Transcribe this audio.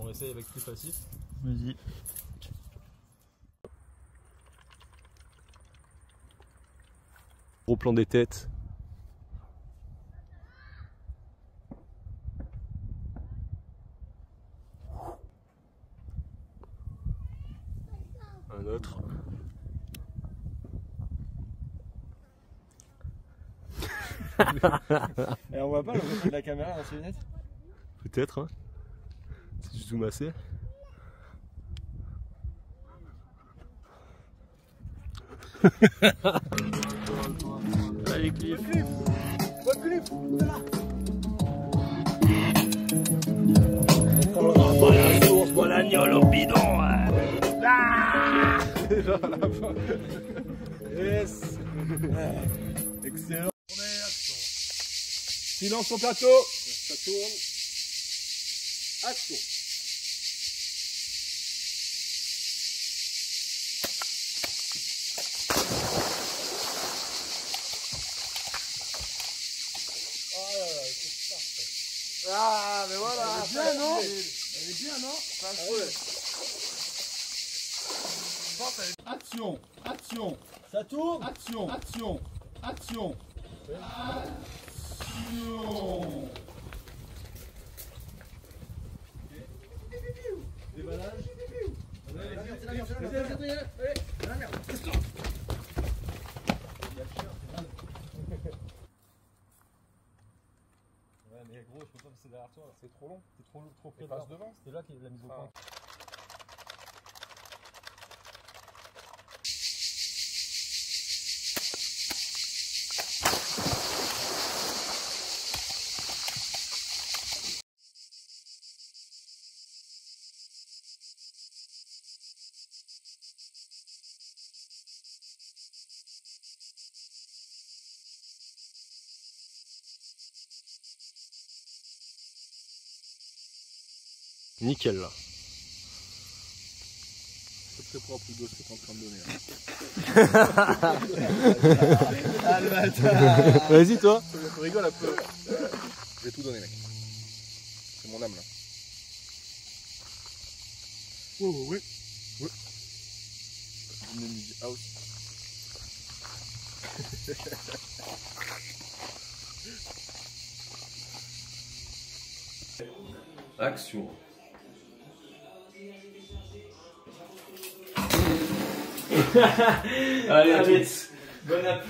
On essaye avec plus facile. Vas-y. Gros plan des têtes. Un autre. Et on voit pas le reflet de la caméra dans ses lunettes? Peut-être, hein. Si je zoome assez. Allez, Cliff. Yes Excellent Silence au plateau Ça tourne. Action. Ah, mais voilà. Elle est bien, non Elle est bien, non Action Action. Ça tourne. Action Action Action. Action Ouais, mais gros, je peux pas passer derrière toi, c'est trop long, c'est trop, trop près passe devant. C'est là qu'il y a la mise au point. Nickel là. C'est très propre le dos que t'es en train de donner. ah le bâtard Vas-y toi. Tu rigoles un peu. Je vais tout donner mec. C'est mon âme là. Ouais ouais ouais. Ouais. Dynamique house. Action. Allez, à Allez, bon app.